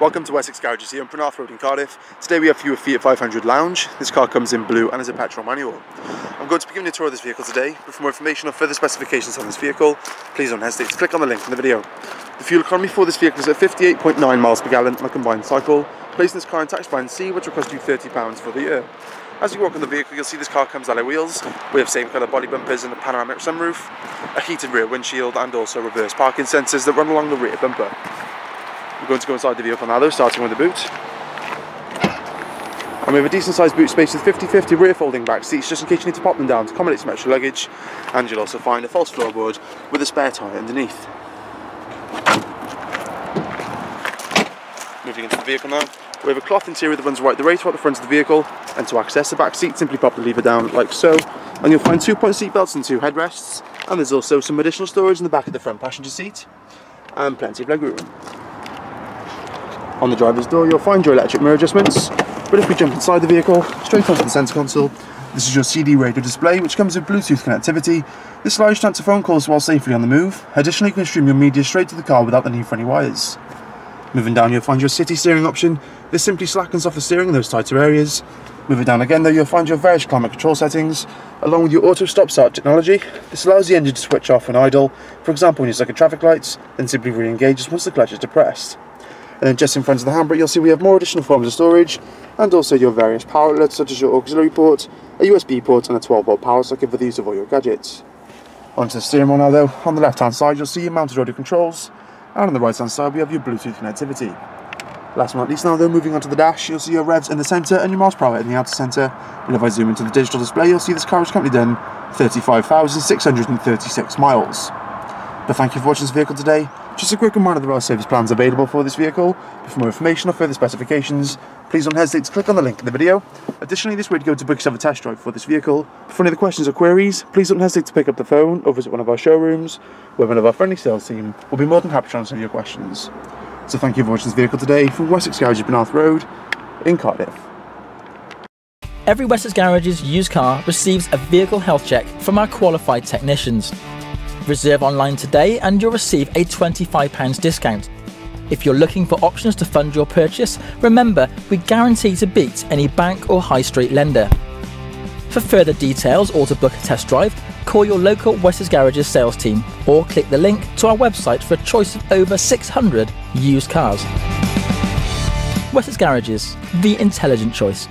Welcome to Wessex Garages here on Penarth Road in Cardiff. Today we have for you a Fiat 500 Lounge. This car comes in blue and is a petrol manual. I'm going to be giving you a tour of this vehicle today, but for more information or further specifications on this vehicle, please don't hesitate to click on the link in the video. The fuel economy for this vehicle is at 58.9 miles per gallon on a combined cycle, placing this car in tax band C, which will cost you £30 for the year. As you walk on the vehicle, you'll see this car comes alloy wheels. We have same colour body bumpers and a panoramic sunroof, a heated rear windshield, and also reverse parking sensors that run along the rear bumper. We're going to go inside the vehicle now though, starting with the boot. And we have a decent sized boot space with 50-50 rear folding back seats just in case you need to pop them down to accommodate some extra luggage. And you'll also find a false floorboard with a spare tyre underneath. Moving into the vehicle now. We have a cloth interior that runs right the way throughout the front of the vehicle and to access the back seat simply pop the lever down like so and you'll find two point seat belts and two headrests and there's also some additional storage in the back of the front passenger seat and plenty of leg room. On the driver's door you'll find your electric mirror adjustments, but if we jump inside the vehicle, straight onto the centre console, this is your CD radio display which comes with Bluetooth connectivity. This allows you to answer phone calls while safely on the move. Additionally you can stream your media straight to the car without the need for any wires. Moving down you'll find your city steering option. This simply slackens off the steering in those tighter areas. Moving down again though you'll find your various climate control settings along with your auto stop start technology. This allows the engine to switch off when idle. For example when you're stuck at traffic lights then simply re-engages once the clutch is depressed. And just in front of the handbrake, you'll see we have more additional forms of storage and also your various power outlets such as your auxiliary port, a USB port and a 12 volt power socket for the use of all your gadgets. Onto the steering wheel now though, on the left hand side you'll see your mounted audio controls and on the right hand side we have your Bluetooth connectivity. Last but not least now though, moving onto the dash, you'll see your revs in the centre and your miles per hour in the outer centre. And if I zoom into the digital display, you'll see this car has currently done 35,636 miles. But thank you for watching this vehicle today. Just a quick reminder there are service plans available for this vehicle. But for more information or further specifications, please don't hesitate to click on the link in the video. Additionally, this way to go to book yourself a test drive for this vehicle. For any other questions or queries, please don't hesitate to pick up the phone or visit one of our showrooms, where one of our friendly sales team will be more than happy to answer your questions. So thank you for watching this vehicle today from Wessex Garage Penarth Road in Cardiff. Every Wessex Garage's used car receives a vehicle health check from our qualified technicians. Reserve online today and you'll receive a £25 discount. If you're looking for options to fund your purchase, remember we guarantee to beat any bank or high street lender. For further details or to book a test drive, call your local Wessex Garages sales team or click the link to our website for a choice of over 600 used cars. Wessex Garages, the intelligent choice.